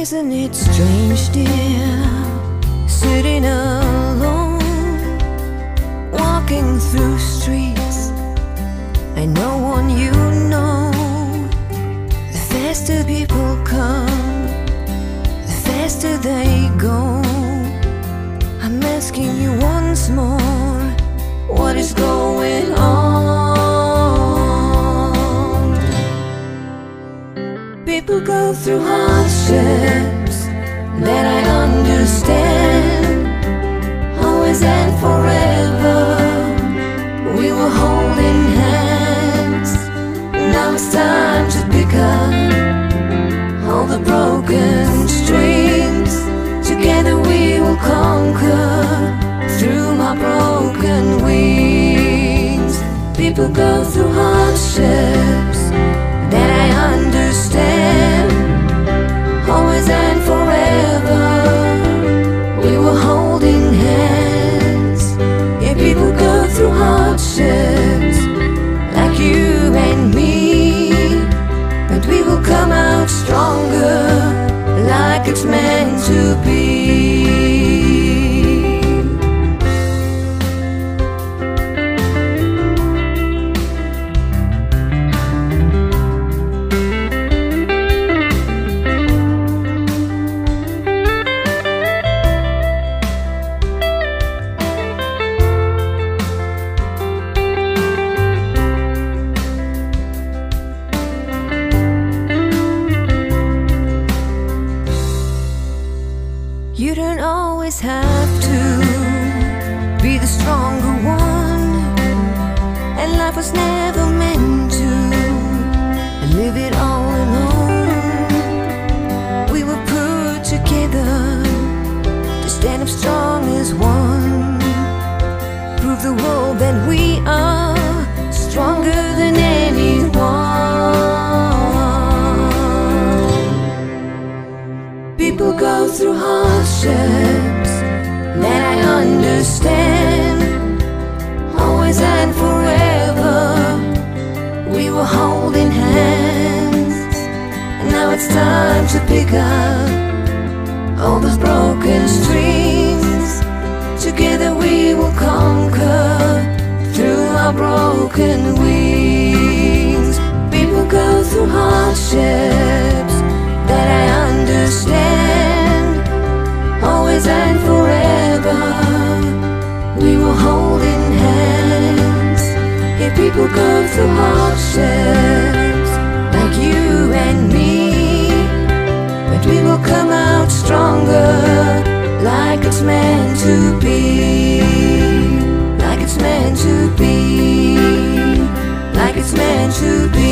It's strange, dear, sitting alone, walking through streets, and no one you know. The faster people come, the faster they go. I'm asking you once more, People go through hardships that I understand. Always and forever, we were holding hands. Now it's time to pick up all the broken strings. Together we will conquer through my broken wings. People go through hardships You don't always have to be the stronger one, and life was never meant to live it all alone. We were put together to stand up strong as one, prove the world that we are through hardships that I understand. Always and forever, we were holding hands. And now it's time to pick up all those broken strings. Together we will conquer through our broken wings. Through hardships like you and me, but we will come out stronger like it's meant to be. Like it's meant to be. Like it's meant to be.